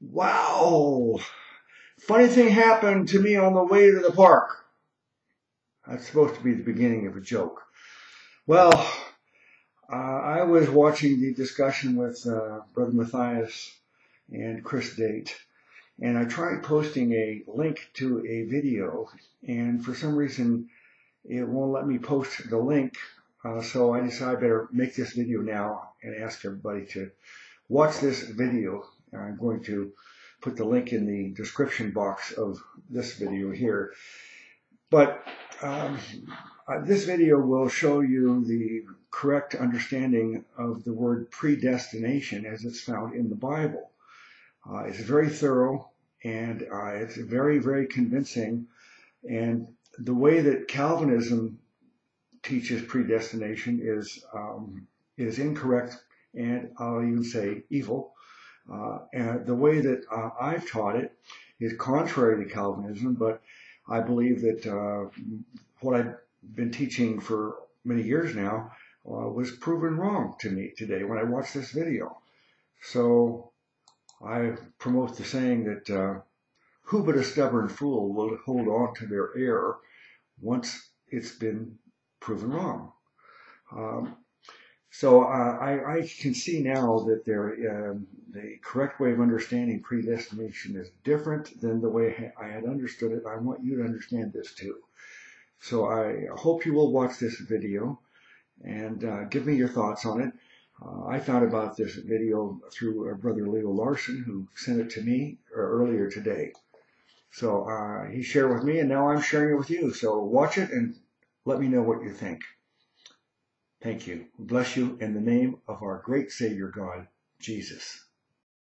Wow! Funny thing happened to me on the way to the park. That's supposed to be the beginning of a joke. Well, uh, I was watching the discussion with uh, Brother Matthias and Chris Date, and I tried posting a link to a video, and for some reason it won't let me post the link. Uh, so I decided I better make this video now and ask everybody to watch this video. I'm going to put the link in the description box of this video here. But um, uh, this video will show you the correct understanding of the word predestination as it's found in the Bible. Uh, it's very thorough and uh, it's very, very convincing. And the way that Calvinism teaches predestination is um, is incorrect and I'll even say evil. Uh, and the way that uh, I've taught it is contrary to Calvinism, but I believe that uh, what I've been teaching for many years now was proven wrong to me today when I watched this video. So I promote the saying that uh, who but a stubborn fool will hold on to their error once it's been proven wrong. Um, so uh, I, I, can see now that there, um, the correct way of understanding predestination is different than the way I had understood it. I want you to understand this too. So I hope you will watch this video and uh, give me your thoughts on it. Uh, I found about this video through uh, Brother Leo Larson, who sent it to me uh, earlier today. So uh, he shared with me, and now I'm sharing it with you. So watch it and let me know what you think. Thank you. We Bless you in the name of our great Savior God, Jesus.